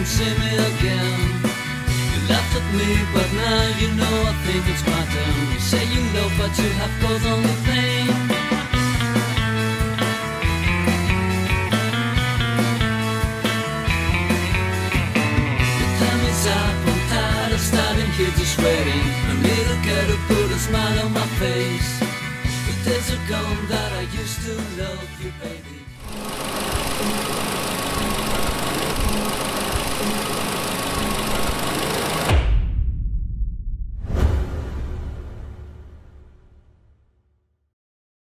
and see me again. You laughed at me, but now you know I think it's my turn. You say you love, but you have caused only pain. The time is up, I'm tired of standing here just waiting. I need a girl to put a smile on my face. The days are gone that I used to love you, baby.